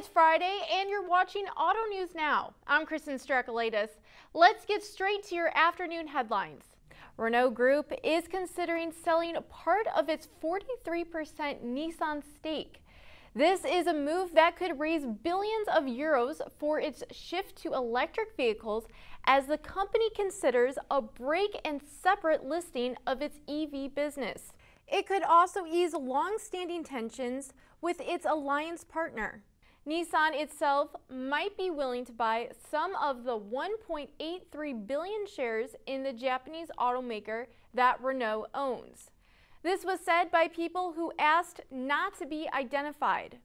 It's Friday and you're watching Auto News Now. I'm Kristen Strakalitis. Let's get straight to your afternoon headlines. Renault Group is considering selling part of its 43% Nissan stake. This is a move that could raise billions of euros for its shift to electric vehicles as the company considers a break and separate listing of its EV business. It could also ease long-standing tensions with its alliance partner. Nissan itself might be willing to buy some of the 1.83 billion shares in the Japanese automaker that Renault owns. This was said by people who asked not to be identified.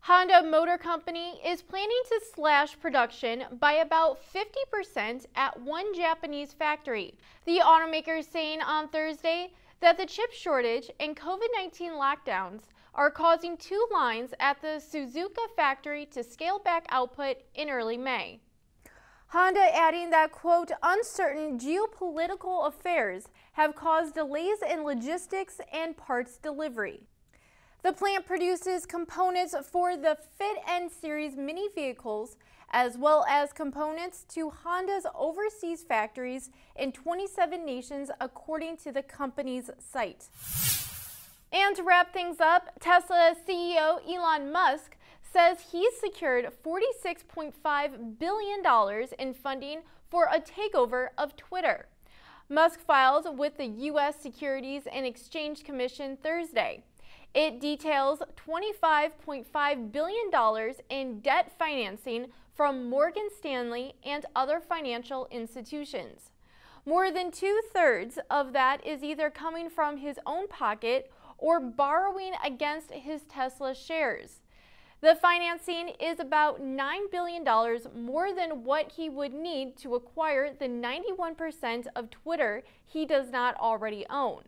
Honda Motor Company is planning to slash production by about 50% at one Japanese factory. The automaker is saying on Thursday that the chip shortage and COVID 19 lockdowns are causing two lines at the Suzuka factory to scale back output in early May. Honda adding that, quote, uncertain geopolitical affairs have caused delays in logistics and parts delivery. The plant produces components for the Fit N series mini vehicles as well as components to Honda's overseas factories in 27 nations according to the company's site. And to wrap things up, Tesla CEO Elon Musk says he's secured $46.5 billion in funding for a takeover of Twitter. Musk filed with the U.S. Securities and Exchange Commission Thursday. It details $25.5 billion in debt financing from Morgan Stanley and other financial institutions. More than two thirds of that is either coming from his own pocket or borrowing against his Tesla shares. The financing is about $9 billion more than what he would need to acquire the 91% of Twitter he does not already own.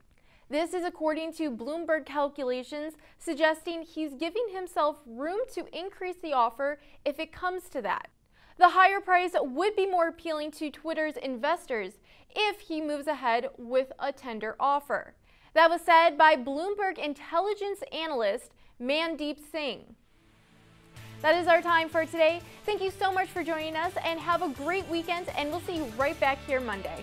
This is according to Bloomberg calculations, suggesting he's giving himself room to increase the offer if it comes to that. The higher price would be more appealing to Twitter's investors if he moves ahead with a tender offer. That was said by Bloomberg intelligence analyst Mandeep Singh. That is our time for today. Thank you so much for joining us and have a great weekend, and we'll see you right back here Monday.